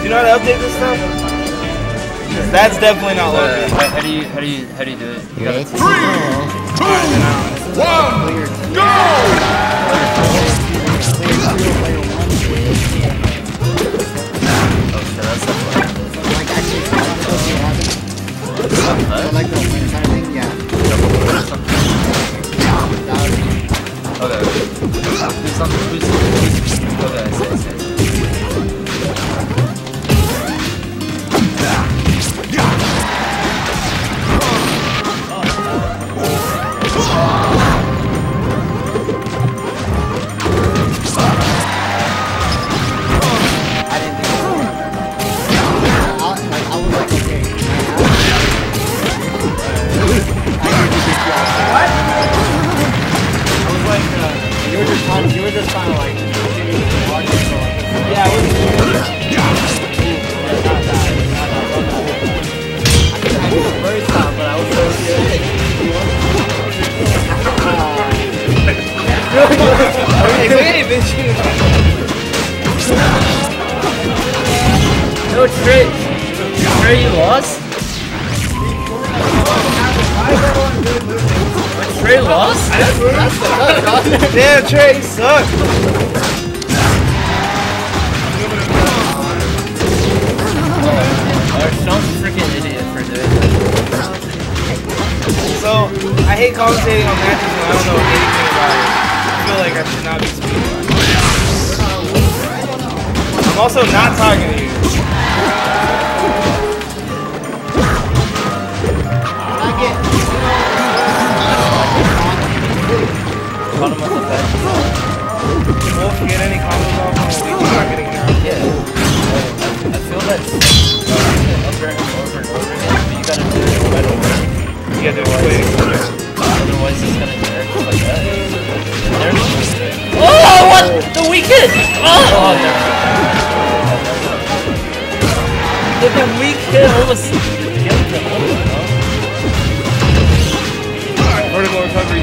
Do you know how to update this stuff? 'Cause that's definitely not Uh, loaded. how, how do you how do you how do you do it? You gotta oh shit, that's so funny. Like actually, so like the Trey, you lost? Trey lost? Damn, Trey, you suck. Oh, a freaking idiot for doing that. So, I hate commentating on matches when I don't know anything about it. I feel like I should not be speaking. I'm also not talking to you. Get any combos off getting? Yeah. I feel that over and over and over again, but you gotta do it right away. You get to wait. Otherwise, he's gonna it like that. There's Oh, what? The weekend! Oh, Did the weekend almost killed him?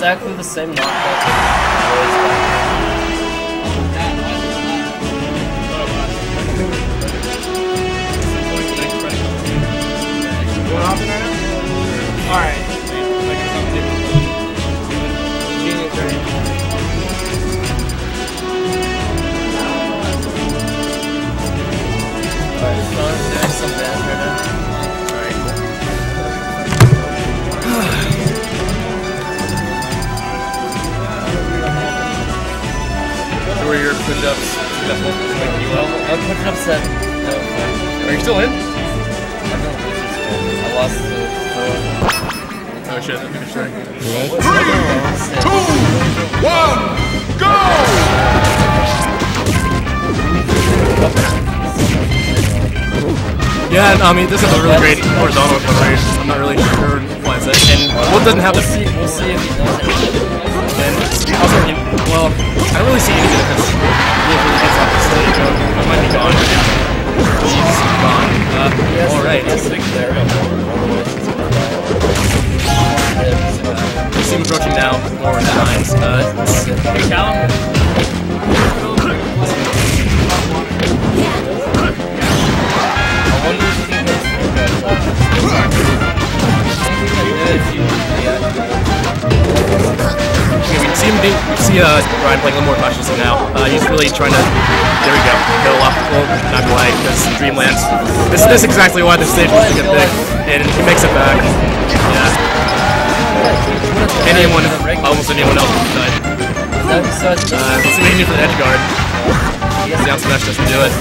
Exactly the same now? Alright. Who are your push-ups? Well, I'm putting up set. No, fine. Are you still in? I know, which is. I lost the four. Oh shit, I'm gonna try. Yeah, I mean, this is a really great horizontal acceleration. I'm not really sure why it's that. And Wolf doesn't have the. We'll see, we'll see if he knows it. And also, well, I don't really see any. Wolf really gets off the stage. I might be gone. He's gone. Uh, alright. We see him approaching now, more nines. Uh, hey, him do, see uh, Ryan playing a little more cautiously now. Uh, he's really trying to, there we go, go up, well, not lie, because Dreamlands, this, this is exactly why the stage was to get big, and he makes it back. Yeah. Anyone, almost anyone else would have died. Uh, let's see what he can do for the edge guard. Down smash doesn't do it.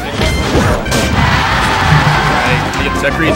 Alright, you the tech read?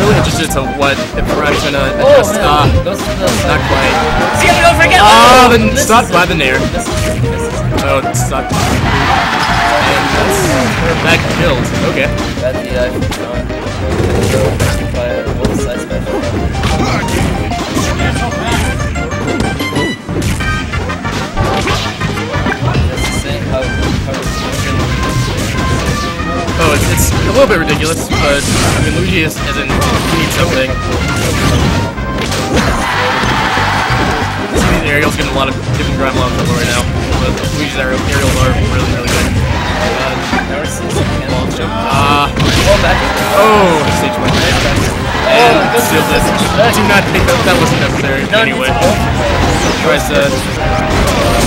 really interested to what if Ryan's gonna Oh adjust. man, Uh, the not quite. Forget! Oh, this stopped by the nair. This is it. This is it. Oh, it's not. And that's back killed. Okay. Bad DI little bit ridiculous, but I mean, Luigi is, isn't he needs something. See, the aerial's getting a lot of different drive levels trouble right now, but Luigi's aerials are really, really good. Uh, Oh, stage one. And sealed this. Do not think that that wasn't necessary anyway. Tries to.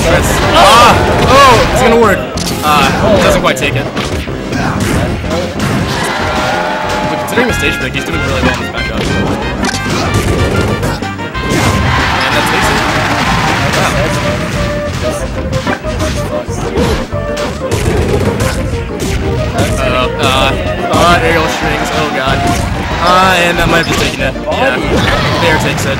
Tries. Ah! Oh! It's gonna work. Ah, doesn't quite take it. Considering the stage pick, he's doing really well in this matchup. And that takes it. Uh, uh, uh, aerial strings, oh god. Ah, and that might have just taken it. Yeah, there takes it.